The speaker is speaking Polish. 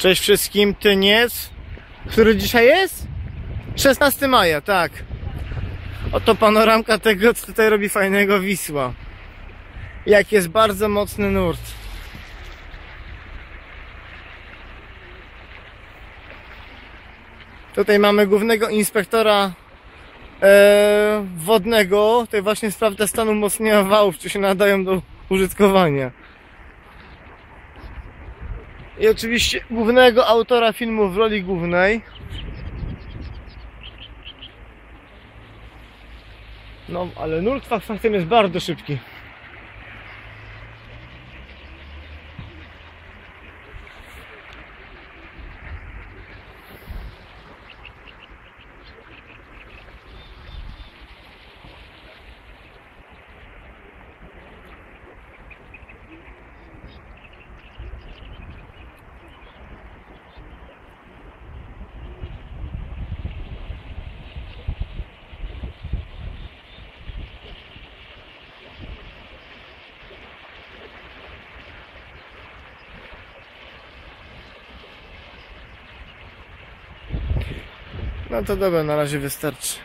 Cześć wszystkim, Tyniec. Który dzisiaj jest? 16 maja, tak. Oto panoramka tego, co tutaj robi fajnego Wisła. Jak jest bardzo mocny nurt. Tutaj mamy głównego inspektora e, wodnego. Tutaj właśnie sprawdza stan umocnienia wałów, czy się nadają do użytkowania. I oczywiście głównego autora filmu w roli głównej. No, ale nurt fakt faktem jest bardzo szybki. No to dobra, na razie wystarczy.